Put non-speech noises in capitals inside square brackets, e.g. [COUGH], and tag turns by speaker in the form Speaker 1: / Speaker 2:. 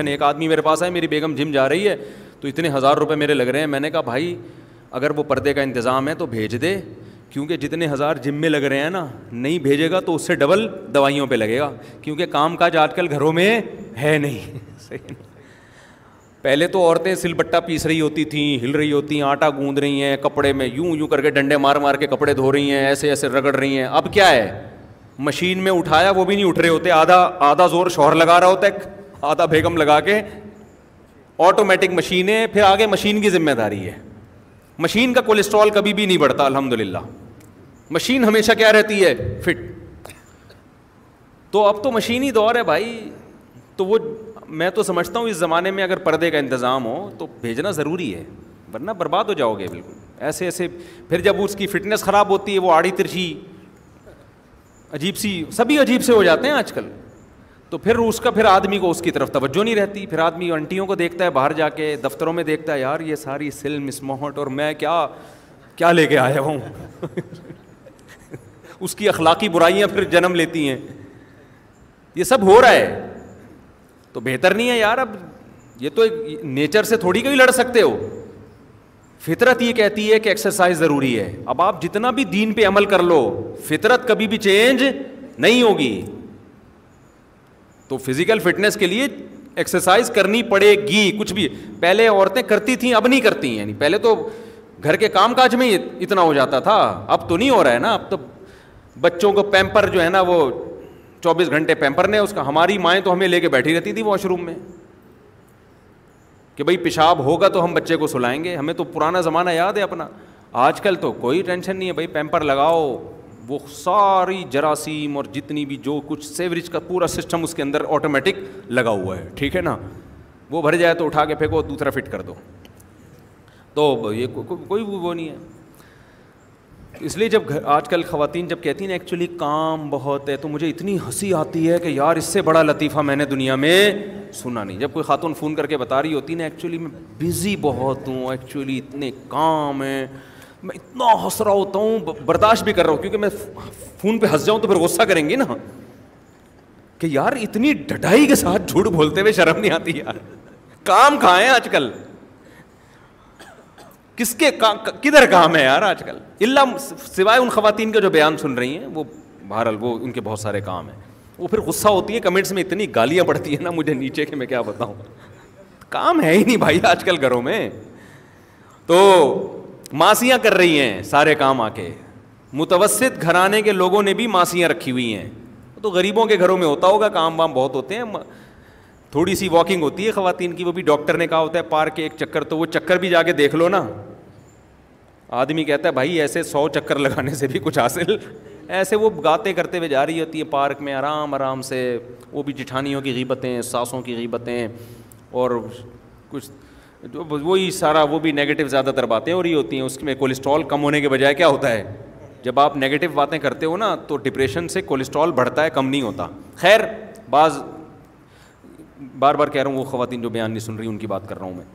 Speaker 1: एक आदमी मेरे पास है मेरी बेगम जिम जा रही है तो इतने हज़ार रुपये मेरे लग रहे हैं। मैंने कहा, भाई, अगर वो पर्दे का इंतज़ाम है तो भेज दे, क्योंकि जितने हज़ार जिम में लग रहे हैं ना, नहीं भेजेगा तो उससे डबल दवाइयों पे लगेगा, क्योंकि काम काज आजकल घरों में है नहीं। [LAUGHS] सही पहले तो औरतें सिलबट्टा पीस रही होती थी, हिल रही होती हैं, आटा गूंद रही हैं, कपड़े में यूँ यूँ करके डंडे मार मार के कपड़े धो रही हैं, ऐसे ऐसे रगड़ रही हैं। अब क्या है? मशीन में उठाया, वो भी नहीं उठ रहे होते, आधा आधा ज़ोर शोहर लगा रहा होता है आधा बेगम लगा के ऑटोमेटिक मशीनें फिर आगे मशीन की ज़िम्मेदारी है। मशीन का कोलेस्ट्रॉल कभी भी नहीं बढ़ता, अल्हम्दुलिल्लाह। मशीन हमेशा क्या रहती है? फिट तो अब तो मशीनी दौर है भाई। तो वो, मैं तो समझता हूँ इस ज़माने में अगर पर्दे का इंतज़ाम हो तो भेजना ज़रूरी है, वरना बर्बाद हो जाओगे बिल्कुल। ऐसे ऐसे, फिर जब उसकी फिटनेस ख़राब होती है, वो आड़ी तिरछी, अजीब सी, सभी अजीब से हो जाते हैं आजकल। तो फिर उसका, फिर आदमी को उसकी तरफ़ तवज्जो नहीं रहती। फिर आदमी आंटियों को देखता है, बाहर जाके दफ्तरों में देखता है, यार, ये सारी सिल मिसमोहट और मैं क्या क्या लेके आया हूँ? [LAUGHS] उसकी अखलाकी बुराइयाँ फिर जन्म लेती हैं। ये सब हो रहा है। तो बेहतर नहीं है यार, अब ये तो एक, नेचर से थोड़ी कभी लड़ सकते हो। फितरत ये कहती है कि एक्सरसाइज ज़रूरी है। अब आप जितना भी दीन पे अमल कर लो, फितरत कभी भी चेंज नहीं होगी। तो फ़िज़िकल फिटनेस के लिए एक्सरसाइज करनी पड़ेगी, कुछ भी। पहले औरतें करती थी, अब नहीं करती यानी पहले तो घर के कामकाज में ही इतना हो जाता था। अब तो नहीं हो रहा है ना, अब तो बच्चों को पैम्पर जो है ना, वो 24 घंटे पैम्पर ने, उसका हमारी माएँ तो हमें लेके बैठी रहती थी वॉशरूम में। कि भाई पेशाब होगा तो हम बच्चे को सुलाएँगे। हमें तो पुराना ज़माना याद है अपना। आजकल तो कोई टेंशन नहीं है, भाई पैम्पर लगाओ। वो सारी जरासीम और जितनी भी जो कुछ सेवरेज का पूरा सिस्टम उसके अंदर ऑटोमेटिक लगा हुआ है ठीक है ना? वो भर जाए तो उठा के फेंको दूसरा फिट कर दो। तो ये को, को, कोई वो नहीं है। इसलिए जब आजकल ख़वातीन जब कहती ना एक्चुअली काम बहुत है तो मुझे इतनी हँसी आती है कि यार इससे बड़ा लतीफ़ा मैंने दुनिया में सुना नहीं। जब कोई खातून फ़ोन करके बता रही होती ना एक्चुअली मैं बिज़ी बहुत हूँ एक्चुअली इतने काम हैं मैं इतना हंस रहा होता हूँ बर्दाश्त भी कर रहा हूँ क्योंकि मैं फ़ोन पे हंस जाऊँ तो फिर गुस्सा करेंगे ना। कि यार इतनी डढाई के साथ झूठ बोलते हुए शर्म नहीं आती यार। काम कहाँ है आजकल? किसके का, किधर काम है यार आजकल? इल्ला सिवाय उन खवतिन के जो बयान सुन रही हैं वो बहरहाल वो उनके बहुत सारे काम हैं। वो फिर गुस्सा होती है कमेंट्स में इतनी गालियाँ पड़ती है ना मुझे नीचे के मैं क्या बताऊँ। काम है ही नहीं भाई आजकल घरों में। तो मासियाँ कर रही हैं सारे काम आके। मुतवसित घराने के लोगों ने भी मासियाँ रखी हुई हैं। तो गरीबों के घरों में होता होगा काम वाम बहुत होते हैं। थोड़ी सी वॉकिंग होती है खातन की, वो भी डॉक्टर ने कहा होता है पार्क के एक चक्कर तो वो चक्कर भी जाके देख लो ना। आदमी कहता है, भाई, ऐसे सौ चक्कर लगाने से भी कुछ हासिल। ऐसे वो गाते करते हुए जा रही होती है पार्क में आराम आराम से। वो भी जिठानियों की गिबतें, सासों की गिबतें और कुछ जो वही सारा, वो भी नेगेटिव ज़्यादातर बातें हो रही होती हैं। उसमें कोलेस्ट्रॉल कम होने के बजाय क्या होता है? जब आप नेगेटिव बातें करते हो ना तो डिप्रेशन से कोलेस्ट्रॉल बढ़ता है, कम नहीं होता। खैर, बाज़ बार बार कह रहा हूँ, वो ख़वान जो बयान नहीं सुन रही, उनकी बात कर रहा हूँ मैं।